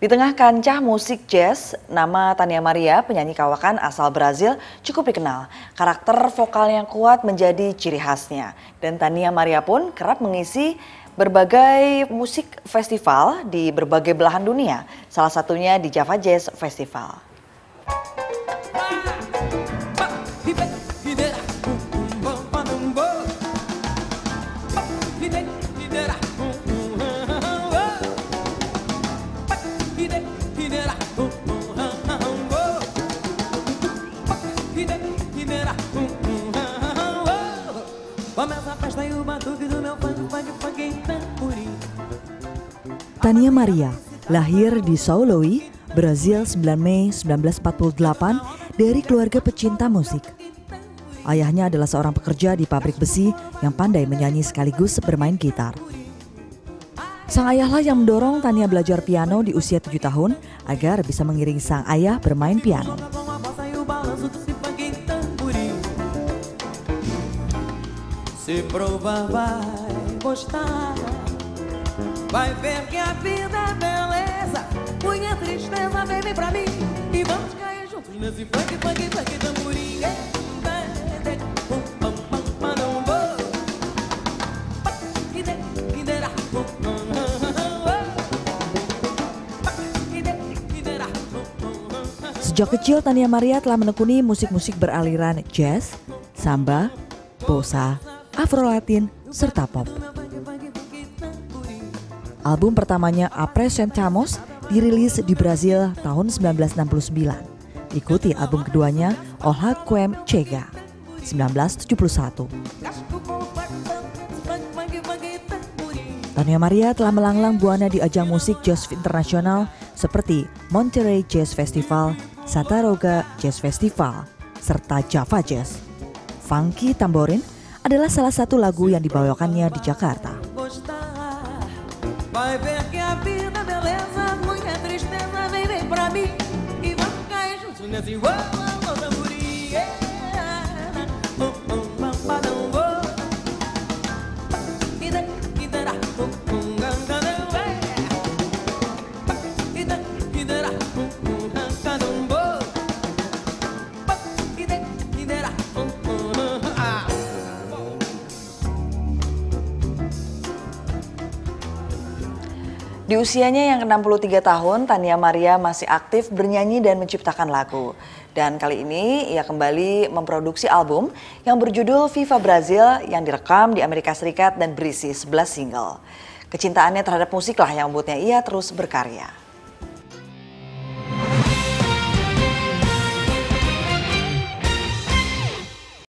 Di tengah kancah musik jazz, nama Tania Maria, penyanyi kawakan asal Brazil, cukup dikenal. Karakter vokal yang kuat menjadi ciri khasnya. Dan Tania Maria pun kerap mengisi berbagai musik festival di berbagai belahan dunia, salah satunya di Java Jazz Festival. Tania Maria lahir di Sao Louis, Brazil 9 Mei 1948 dari keluarga pecinta musik. Ayahnya adalah seorang pekerja di pabrik besi yang pandai menyanyi sekaligus bermain gitar. Sang ayahlah yang mendorong Tania belajar piano di usia tujuh tahun agar bisa mengiringi sang ayah bermain piano. Se provar vai gostar. Vai ver que a vida é beleza. Punha tristeza, baby, pra mim. E vamos cair juntos nesse funk, funk, funk, tamborim. Sejak kecil Tania Maria telah menekuni musik-musik beraliran jazz, samba, bossa, afro latin, serta pop. Album pertamanya Apresentamos dirilis di Brazil tahun 1969. Ikuti album keduanya Olha Quem Chega 1971. Tania Maria telah melanglang buana di ajang musik jazz internasional seperti Monterey Jazz Festival, Sataroga Jazz Festival, serta Java Jazz. Funky Tamborin adalah salah satu lagu yang dibawakannya di Jakarta. Di usianya yang ke-63 tahun, Tania Maria masih aktif bernyanyi dan menciptakan lagu. Dan kali ini ia kembali memproduksi album yang berjudul Viva Brazil yang direkam di Amerika Serikat dan berisi 11 single. Kecintaannya terhadap musik lah yang membuatnya ia terus berkarya.